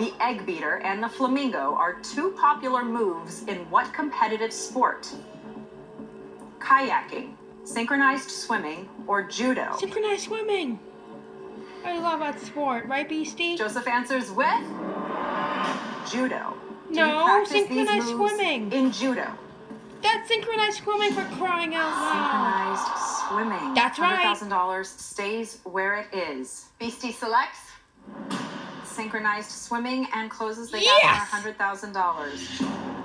The egg beater and the flamingo are two popular moves in what competitive sport? Kayaking, synchronized swimming, or judo? Synchronized swimming. I love that sport, right, Beastie? Joseph answers with judo. Do No, synchronized swimming. In judo. That's synchronized swimming for crying out loud. Synchronized swimming. That's right. $100,000 stays where it is. Beastie selects synchronized swimming and closes the Yes! gap for $100,000.